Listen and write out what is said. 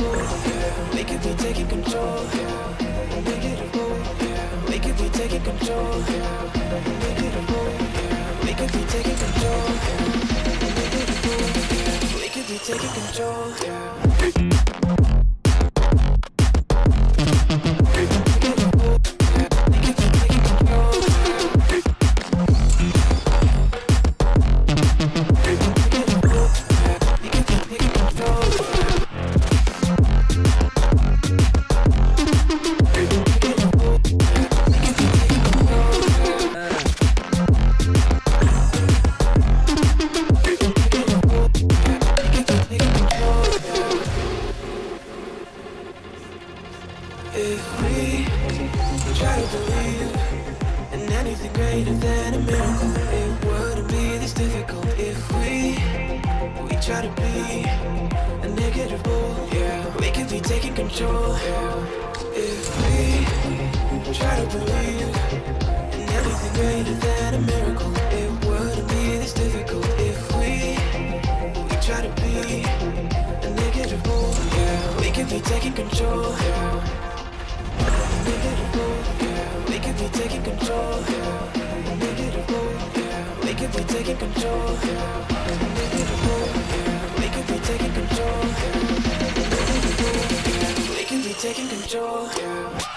Yeah. We control. Taking control. Taking control. Be taking control. Greater a miracle, it wouldn't be this difficult. If we we try to be a negative bull, yeah, we could be taking control. If we try to believe in anything greater than a miracle, it wouldn't be this difficult. If we we try to be a negative bull, yeah, we could be taking control. Yeah. Negative. We could be taking control. Yeah. Negative bull, yeah. We could be taking control. Yeah. Negative bull, yeah. We could be taking control. Yeah. We could be taking control.